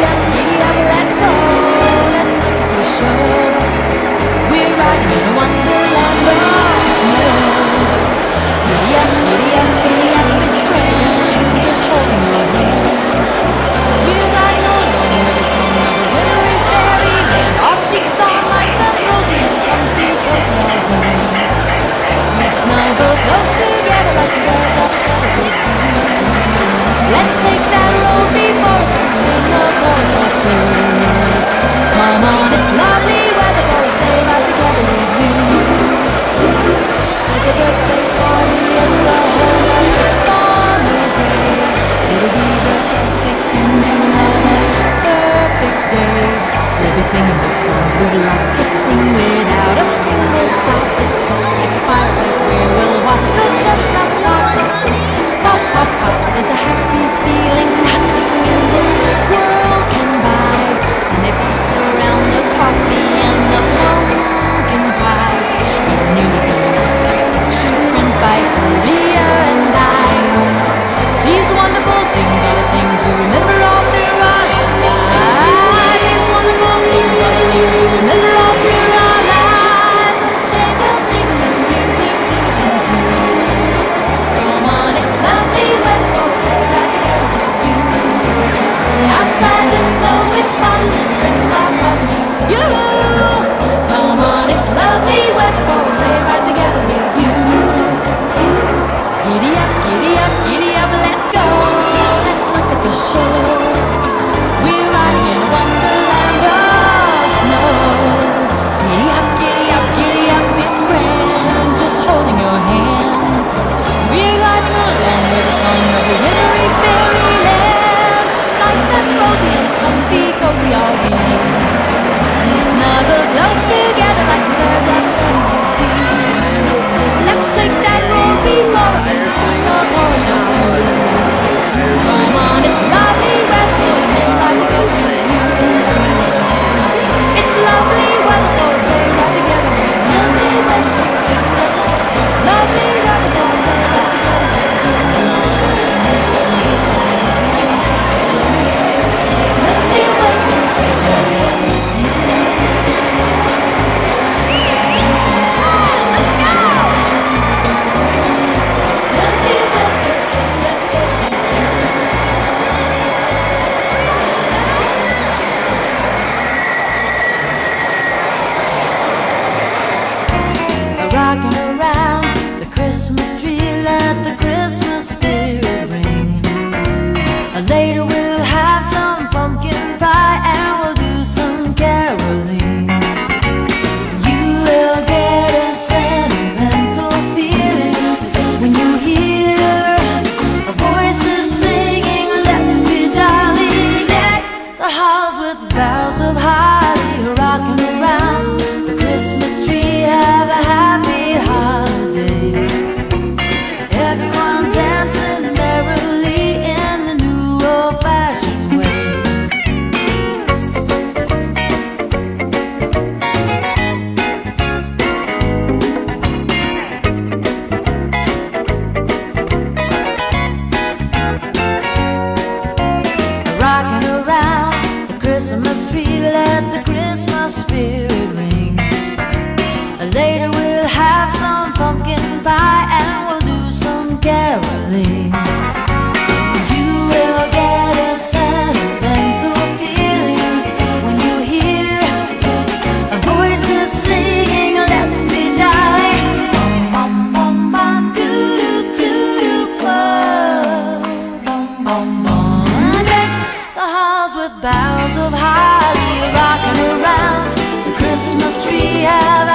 let's go. Let's look at the show. We're riding. chestnuts. comfy, cozy RV. You've snuggled close Later we'll have some pumpkin pie and we'll do some caroling. You will get a sentimental feeling when you hear voices singing, let's be jolly. The halls with of holly, rocking around the Christmas tree. Have